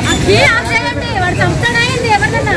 అక్కీ of చేయండి వాడు చంపుతాడైంది ఎవరికన్నా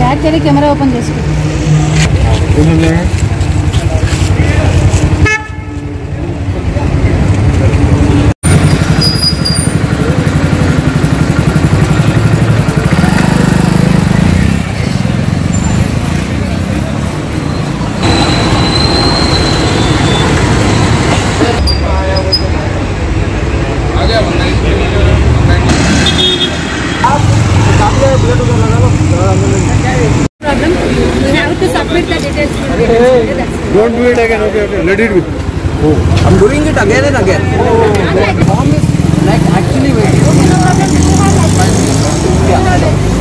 బ్యాక్ వెళ్ళి కెమెరా ఓపెన్ చేసుకో. Don't do it again. Okay, okay. Let it be. I'm doing it again and again. it. Form is like actually waiting. Okay, no problem. You have that.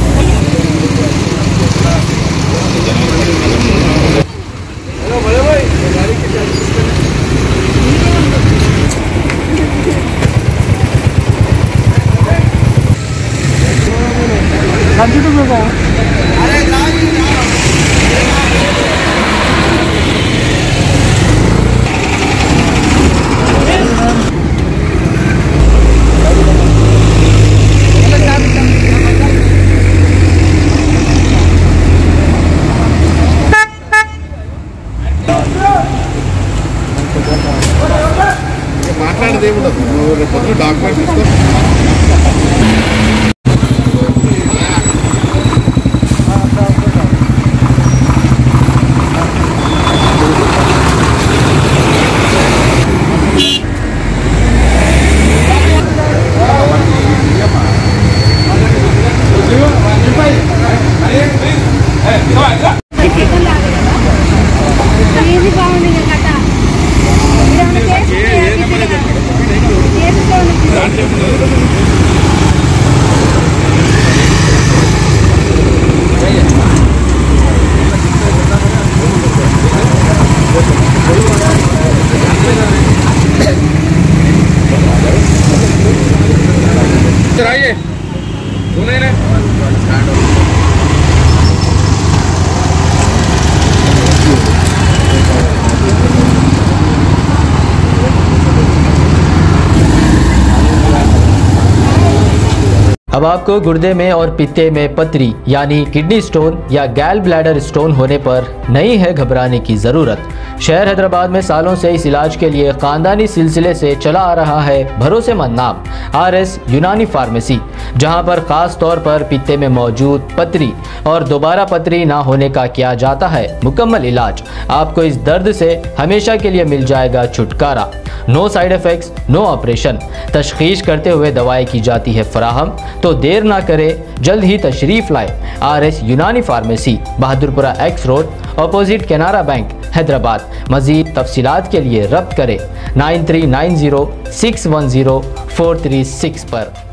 Continue baby. మాట్లాడేది ఏముండదు. Document ఇస్తాం 때문에. अब आपको गुर्दे में और पित्ते में पथरी यानी किडनी स्टोन या गैल ब्लैडर स्टोन होने पर नहीं है घबराने की ज़रूरत। शहर हैदराबाद में सालों से इस इलाज के लिए ख़ानदानी सिलसिले से चला आ रहा है भरोसेमंद नाम, आर एस यूनानी फार्मेसी, जहाँ पर ख़ास तौर पर पित्ते में मौजूद पथरी और दोबारा पथरी ना होने का किया जाता है मुकम्मल इलाज। आपको इस दर्द से हमेशा के लिए मिल जाएगा छुटकारा। No side effects no operation तशखीश करते हुए दवाई की जाती है फराहम। तो देर ना करें, जल्द ही तशरीफ़ लाए। R S Unani pharmacy, Bahadurpura X road, opposite Canara bank, Hyderabad. मजीद तफसीत के लिए रब्त करें। Nine three nine zero six one zero four three six पर।